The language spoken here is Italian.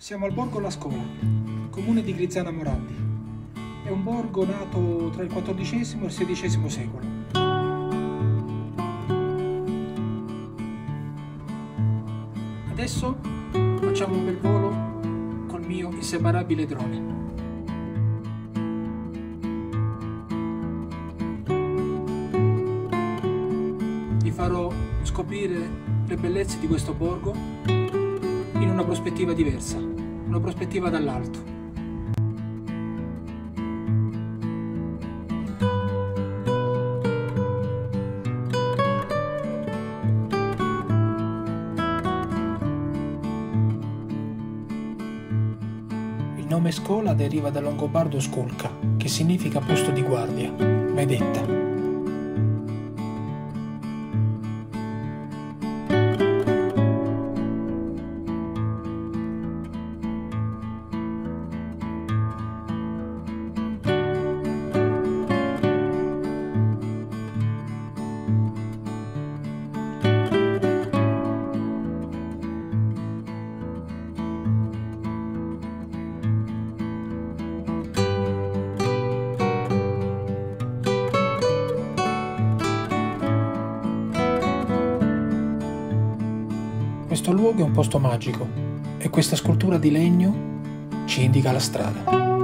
Siamo al Borgo La Scola, comune di Grizzana Morandi. È un borgo nato tra il XIV e il XVI secolo. Adesso facciamo un bel volo col mio inseparabile drone. Vi farò scoprire le bellezze di questo borgo in una prospettiva diversa, una prospettiva dall'alto. Il nome Scola deriva dal longobardo scolca, che significa posto di guardia, vedetta. Questo luogo è un posto magico e questa scultura di legno ci indica la strada.